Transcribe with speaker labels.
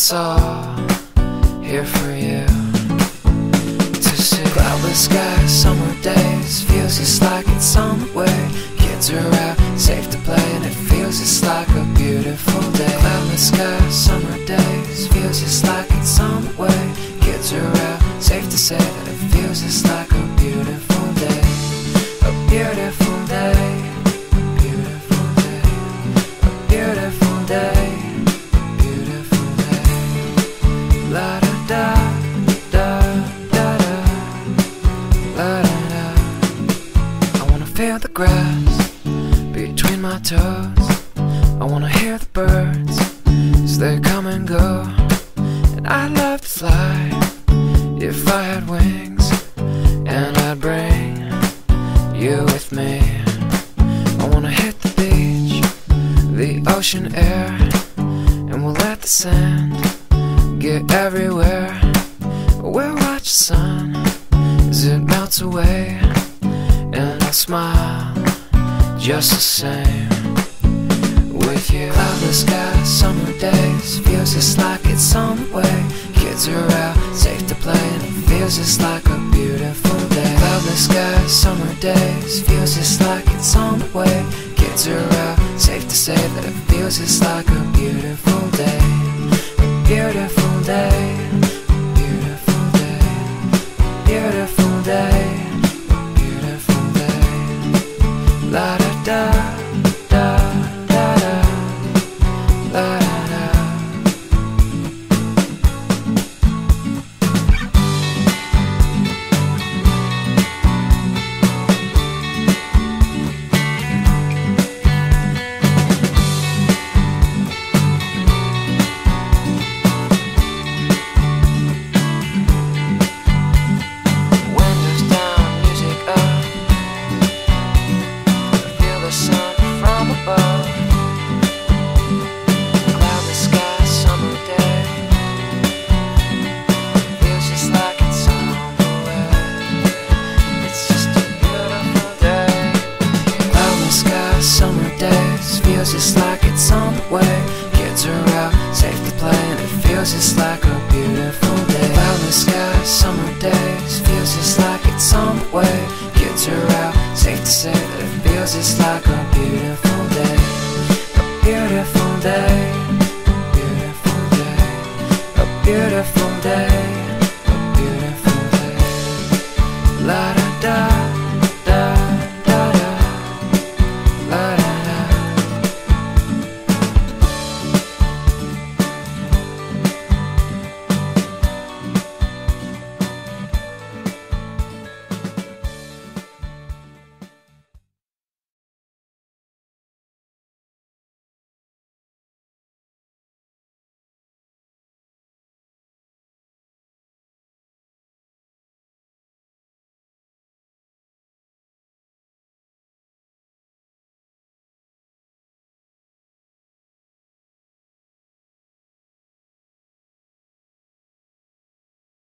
Speaker 1: it's all here for you to see. Cloudless skies, summer days, feels just like it's on the way. Kids are out, safe to play, and it feels just like a beautiful day. Cloudless skies, summer days, feels just like it's on the way. Kids are out, safe to say that it feels just like a beautiful day. A beautiful feel the grass between my toes. I wanna hear the birds as they come and go. And I'd love to fly if I had wings, and I'd bring you with me. I wanna hit the beach, the ocean air, and we'll let the sand get everywhere. We'll watch the sun as it melts away, I'll smile just the same with you. Cloudless skies, summer days, feels just like it's way. Kids are out, safe to play, and it feels just like a beautiful day. Cloudless skies, summer days, feels just like it's way. Kids are out, safe to say that it feels just like a beautiful La Feels just like it's on the way. Kids are out, safe to play, and it feels just like a beautiful day. Cloudless sky, summer days. Feels just like it's on the way. Kids are out, safe to say that it feels just like a beautiful day. A beautiful day. Beautiful day. A beautiful day.